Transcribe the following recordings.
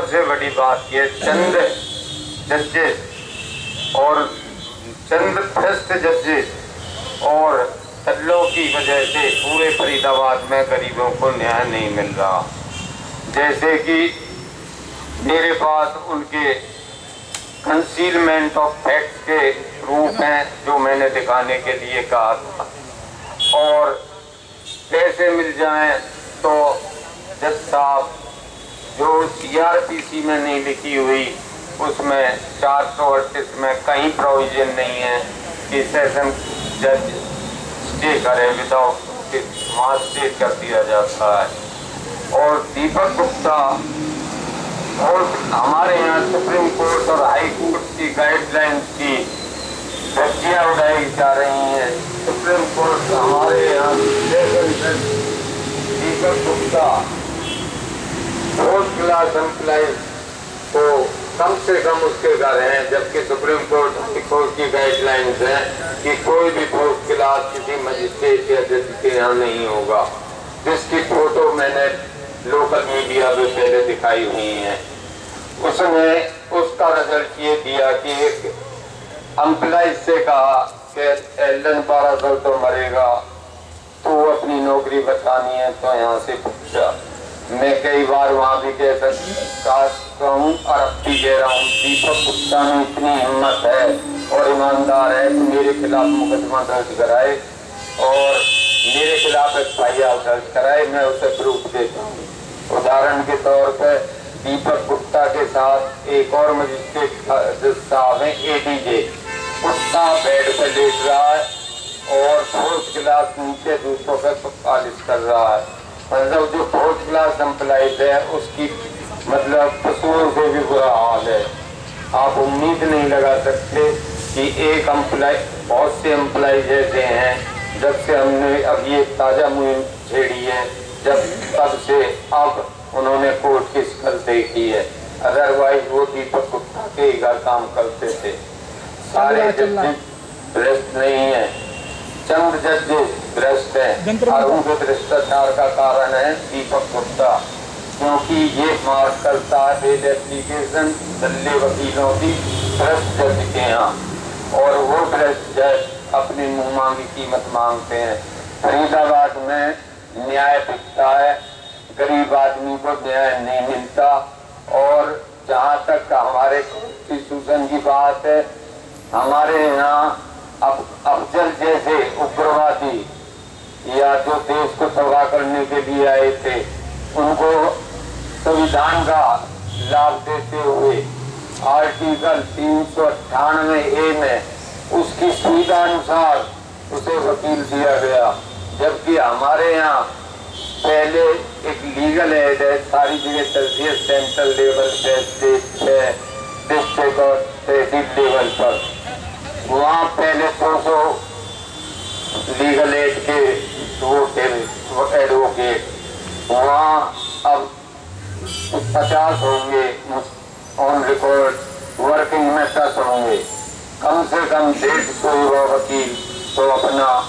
سب سے بڑی بات یہ چند ججز اور چند فسٹ ججز اور تلوں کی وجہ سے پورے فرید آباد میں غریبوں کو نیا نہیں مل رہا۔ جیسے کہ میرے پاس ان کے کنسیلمنٹ آف فیکٹ کے روپ ہیں جو میں نے دکھانے کے لیے کہا تھا۔ اور پیسے مل جائیں تو جج صاحب جو سی آر پی سی میں نہیں لکھی ہوئی، اس میں چار سو اڑتیس میں کہیں پروویژن نہیں ہے کہ سیشن جج اسٹے کرے وداؤٹ وہاں اسٹے کر دیا جاتا ہے۔ اور دیپک گپتا، اور ہمارے یہاں سپریم کورٹ اور ہائی کورٹ کی گائیڈ لائن کی دھجیاں اڑائی جا رہی ہیں۔ سپریم کورٹ ہمارے یہاں Deepak Gupta fourth class employees کو کم سے کم اس کے گھر ہیں، جبکہ سپریم کورٹ ہائی کورٹ کی گائیڈ لائنز ہیں کہ کوئی بھی فورتھ کلاس کسی مجسٹریٹ یا جج کے یہاں نہیں ہوگا۔ جس کی فوٹو میں نے لوکل میڈیا میں پہلے دکھائی ہوئی ہیں۔ اس نے اس کا رزلٹ یہ دیا کہ ایک امپلائز سے کہا کہ ایلن بارہ سو تو مرے گا، تو اپنی نوکری بچانی ہے تو یہاں سے پوچھا۔ میں کئی بار وہاں بھی کہہ سکتا ہوں، اور اب بھی کہہ رہا ہوں، دیپک گپتا میں اتنی ہمت ہے اور ایماندار ہے کہ میرے خلاف مقدمہ درج کرائے اور میرے خلاف ایک آئی آر درج کرائے، میں اسے پروف دیتا ہوں۔ ادھارن کے طور پہ دیپک گپتا کے ساتھ ایک اور مجسٹریٹ صاحب ہیں، اے ڈی جے۔ کتا بیڈ پہ لیٹ رہا ہے اور فورتھ کلاس نیچے دوسروں پہ پالش کر رہا ہے۔ مطلب جو فورتھ کلاس امپلائز ہے اس کی مطلب قصور سے بھی برا حال ہے۔ آپ امید نہیں لگا سکتے کہ ایک امپلائی بہت سے امپلائز ایسے ہیں جب سے ہم نے اب یہ تازہ مہم چھیڑی ہے جب تب سے اب انہوں نے کورٹ کی شکل دیکھی ہے۔ ادروائز وہ دیپک گپتا کے ہی گھر کام کرتے تھے۔ سارے ججز برسٹ نہیں ہیں۔ چند ججز برسٹ ہیں۔ اور ان کے برشٹاچار کا کارن ہے دیپک گپتا۔ کیونکہ یہ مارک کرتا ہے اپلیکیشن دلے وکیلوں کی برسٹ جج کے یہاں اور وہ برسٹ جج اپنی منہ مانگی قیمت مانگتے ہیں۔ فرید آباد میں نیائے بکتا ہے۔ غریب آدمی کو نیائے نہیں ملتا۔ اور جہاں تک ہمارے کنسٹیٹیوشن کی بات ہے ہمارے یہاں افضل جیسے اگروادی یا جو دیش کو تباہ کرنے کے لیے آئے تھے۔ ان کو سویدھان کا لابھ دیتے ہوئے آرٹیکل تین سو اٹھانوے اے میں اس کی سویدھا انسار اسے وکیل دیا گیا۔ جبکہ ہمارے یہاں پہلے ایک لیگل ایڈ ہے، ساری جگہ چلتی ہے، سینٹرل لیول پہ، اسٹیٹ پہ، ڈسٹرکٹ اور اسٹیٹ لیول پر۔ وہاں پہلے دو سو لیگل ایڈ کے وہ تھے ایڈوکیٹ وہاں اب پچاس ہوں گے آن ریکارڈ ورکنگ میں دس ہوں گے۔ کم سے کم ڈیڑھ سو وکیل تو اپنا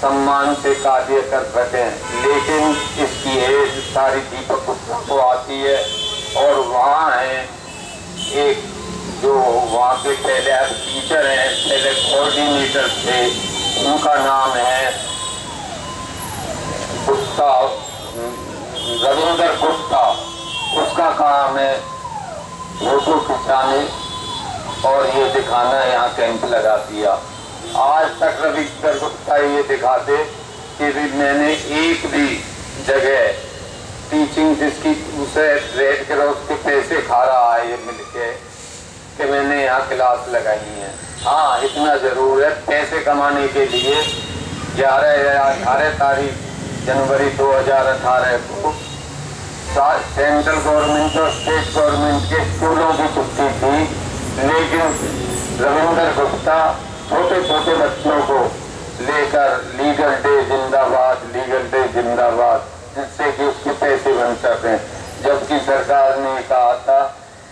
سمان سے قادر کر سکیں لیکن اس کی ایج ساری دیپک گپتا کو آتی ہے اور وہاں ہیں ایک جو وہاں کے پہلے ٹیچر ہیں، پہلے کوارڈینیٹر تھے۔ ان کا نام ہے گپتا روندر گپتا۔ اس کا کام ہے فوٹو کھچانے اور یہ دکھانا یہاں کیمپ لگا دیا۔ آج تک رویندر گپتا یہ دکھاتے کہ میں نے ایک بھی جگہ ٹیچنگ جس کی اسے ریٹ کرو اس کے پیسے کھا رہا ہے، یہ مل کے کہ میں نے یہاں کلاس لگائی ہیں۔ ہاں اتنا ضرور ہے، پیسے کمانے کے لیے۔ گیارہ یا اٹھارہ تاریخ، جنوری دو ہزار اٹھارہ کو سینٹرل گورنمنٹ اور اسٹیٹ گورنمنٹ کے اسکولوں کی چھٹی تھی۔ لیکن روندر گپتا چھوٹے چھوٹے بچوں کو لے کر لیگل ڈے زندہ باد، لیگل ڈے زندہ باد، جس سے کہ اس کے پیسے بن سکیں۔ جبکہ سرکار نے کہا تھا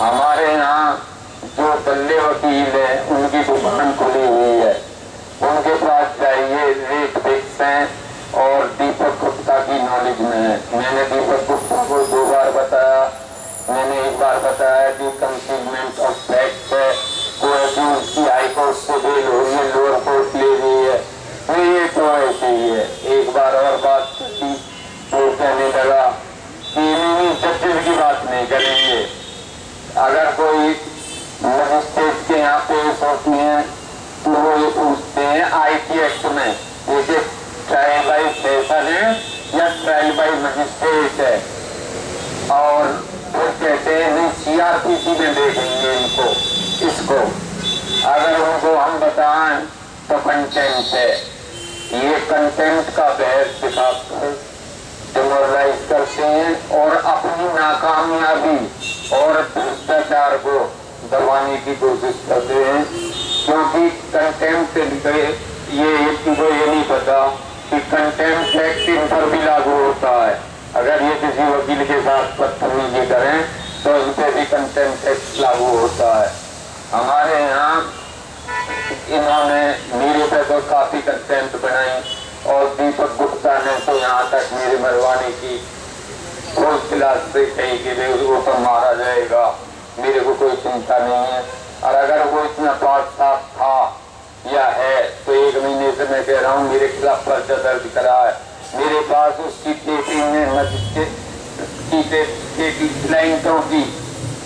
ہمارے یہاں جو بلے وکیل ہیں، ان کی دکان کھلی ہوئی ہے۔ ان کے پاس چاہیے ریٹ فکس ہیں اور دیپک گپتا کی نالج میں ہے۔ میں نے دیپک گپتا کو دو بار بتایا۔ میں نے ایک بار بتایا کہ کنسیلمنٹ آف فیکٹ ہے۔ کوئی ایسی ایکوز کی ہائی کورٹ سے بیل ہو رہی ہے لوور کورٹ لے رہی ہے۔ پھر یہ تو ایسے ہی ہے۔ ایک بار اور بات کی تو کہنے لگا کہ ججز کی بات نہیں کریں گے اگر کوئی مجسٹریٹ کے یہاں پیش ہوتی ہیں تو وہ پوچھتے ہیں آئی ٹی ایکٹ میں جیسے ٹرائل بائی سیشن ہے یا ٹرائل بائی مجسٹریٹ ہے؟ اور پھر کہتے ہیں ہم سی آر پی سی میں دیکھیں گے ان کو، اس کو۔ اگر ان کو ہم بتائیں تو کنٹینٹ ہے۔ یہ کنٹینٹ کا بحث دکھاتے ہیں۔ ڈیمورلائز کرتے ہیں اور اپنی ناکامیابی اور بھرشٹاچار کو دبانے کی کوشش کرتے ہیں، کیونکہ کنٹینٹ سے نکلے، یہ کو یہ نہیں پتا کہ کنٹینٹ ایکٹ ان پر بھی لاگو ہوتا ہے۔ اگر یہ کسی وکیل کے ساتھ بدتمیزی کریں، تو ان پہ بھی کنٹینٹ ایکٹ لاگو ہوتا ہے۔ ہمارے یہاں انہوں نے میرے پہ تو کافی کنٹینٹ بنائی اور دیپک گپتا نے تو یہاں تک میرے مروانے کی اور اس خلاف سے کہیں کہ بے اس کو پر مارا جائے گا۔ میرے کو کوئی چنتا نہیں ہے۔ اور اگر وہ اتنا پاک صاف تھا یا ہے، تو ایک مہینے سے میں کہہ رہا ہوں، میرے خلاف پرچہ درج کرا ہے میرے پاس اس کی ٹیپنگ میں ہے لائنٹوں کی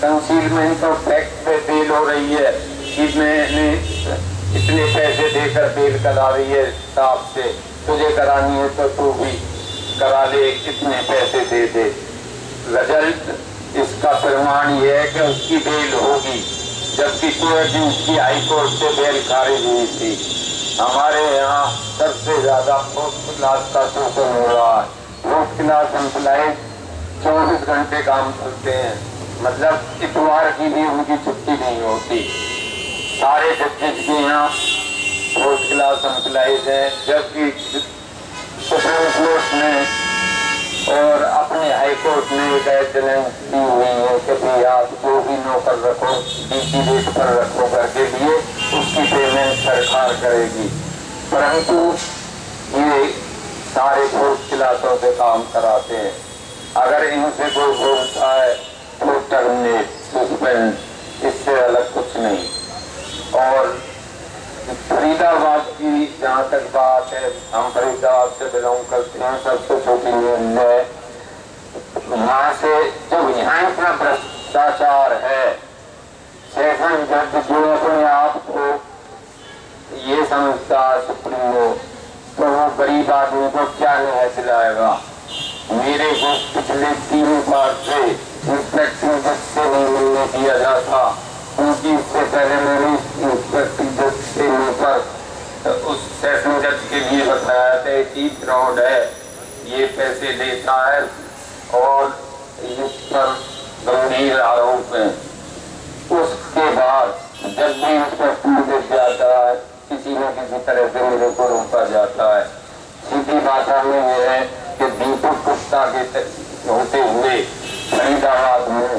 کنسیلمنٹ اور ٹیکس پہ بیل ہو رہی ہے۔ کہ میں نے اتنے پیسے دے کر بیل کرا رہی ہے صاف سے۔ تجھے کرانی ہے تو تو بھی۔ کرا لے کتنے پیسے دے دے۔ رجلت اس کا فرمان یہ ہے کہ اس کی بیل ہوگی، جبکہ کوئی بھی اس کی ہائی کورٹ سے بیل خارج ہوئی تھی۔ ہمارے یہاں سب سے زیادہ فورتھ کلاس کا شوشن ہو رہا ہے۔ فورتھ کلاس امپلائیز چوبیس گھنٹے کام کرتے ہیں۔ مطلب اتوار کی بھی ان کی چھٹی نہیں ہوتی۔ سارے ججز کے یہاں فورتھ کلاس امپلائیز ہیں، جبکہ سپریم کورٹ نے اور اپنے ہائی کورٹ نے ہدایت چیلنج دی ہوئی ہے کہ بھائی آپ جو بھی نوکر رکھو، ڈی سی ریٹ پر رکھو کر کے لیے اس کی پیمنٹ سرکار کرے گی۔ پرنتو یہ سارے فورٹ کلاسوں سے کام کراتے ہیں۔ اگر ان سے کوئی بولتا آئے تو ٹرمنیٹ سسپینڈ، اس سے الگ کچھ نہیں۔ اور فرید آباد کی جہاں تک بات ہے، ہم فرید آباد سے بلونگ کرتے ہیں، سب سے چھوٹی ہے وہاں سے جب یہاں اتنا بھرشٹاچار ہے سیشن جج اپنے آپ کو یہ سمجھتا تو وہ غریب آدمی کو کیا نہیں گا؟ میرے کو پچھلے تین بار سے انسپیکٹنگ جج سے نہیں ملنے دیا جاتا کیونکہ اس سے پہلے میں نے انسپیکٹنگ کے اوپر اس سیشن جج کے لیے بتایا تھا ایک راؤنڈ ہے، یہ پیسے لیتا ہے اور اس پر گمبھیر آروپ ہیں اس کے بعد جب بھی اس پر پوچھے جاتا ہے، کسی نے کسی طرح سے میرے کو روپا جاتا ہے۔ سیدھی بات میں یہ ہے کہ دیپک گپتا کے ہوتے ہوئے فرید آدمی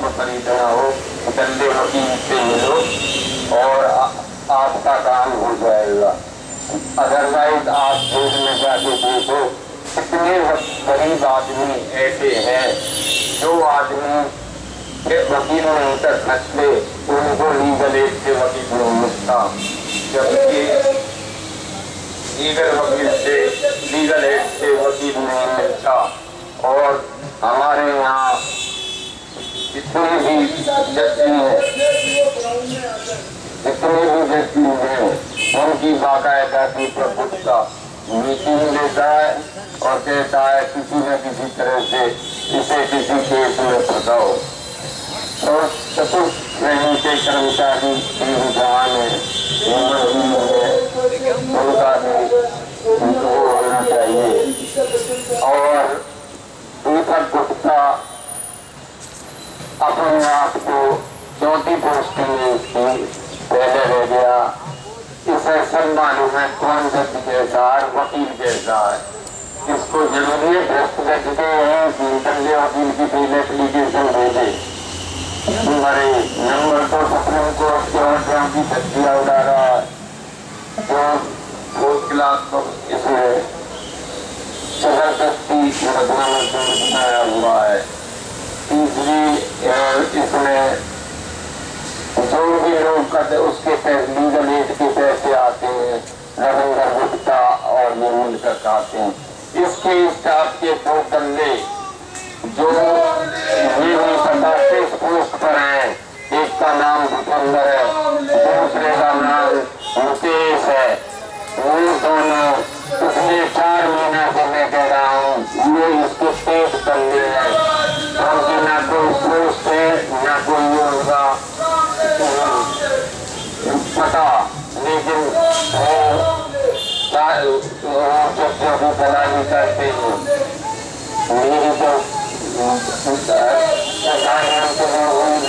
کو خریدنا ہو، گندے وکیل سے ملو اور آپ کا کام ہو جائے گا۔ ادروائز آپ دیکھ میں جا کے دیکھو کتنے غریب آدمی ایسے ہیں جو آدمی وکیلوں تک رکھتے ان کو لیگل ایڈ سے وکیل نہیں ملتا۔ جبکہ لیگل وکیل سے لیگل ایڈ سے وکیل نہیں ملتا۔ اور ہمارے یہاں جتنے بھی جتنی ہیں جتنے بھی جتنی ہیں، ان کی باقاعدہ کی پربھت کا میٹنگ لیتا ہے اور کہتا ہے، کسی نہ کسی طرح سے اسے کسی کیس میں پھنساؤ۔ اور چتر شہری کے کرمچاری بھی رجحان ہے، ان کا بھی ہونا چاہیے۔ اور پر گپتا اپنے آپ کو چونتی پوسٹنگ کی پہلے رہ گیا۔ اسے سنبھالو ہے کون جد کے ازار وکیل کے ازار اس کو ضروری دست رکھتے ہیں کہ دلے وکیل کی پہلے اپلیکیشن دے دے ہمارے نمبر تو سپریم کورٹ کے اور ٹرمپ کی تکیہ اڈا رہا ہے، جو فورت کلاس کو اسے زبردستی مقدمہ مزدور بنایا ہوا ہے تیسری اس میں جو بھی لوگ کرتے اس کے لیگل ایڈ کے پیسے آتے ہیں روندر گپتا اور یہ مل کر آتے ہیں اس کے اسٹاف کے دو بندے جو یہ پتا کس پوسٹ پر ہیں، ایک کا نام بھوپندر ہے، دوسرے کا نام راشٹرپتی ہوئی